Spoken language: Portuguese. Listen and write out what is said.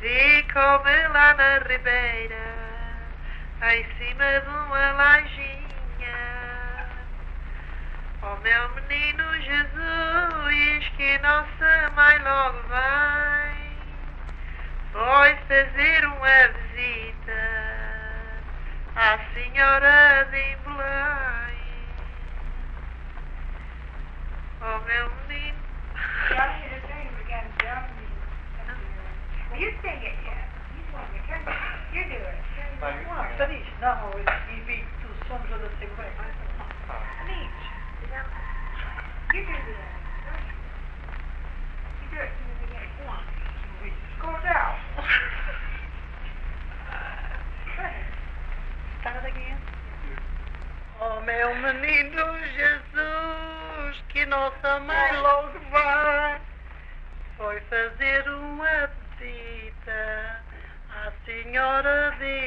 Ficou-me lá na ribeira, em cima de uma lajinha. Oh meu menino Jesus, que nossa mãe logo vem, foi fazer uma visita à senhora de Belém. Oh meu menino. Y'all hear the thing again, y'all You sing it, yeah. You sing it. Turn, you do it. Tanish, não, e vi tu somos da segunda. Tanish, you do the You do it from the beginning. One. Go down. Start it again. Oh meu menino Jesus, que nossa mãe logo vai, foi fazer uma visita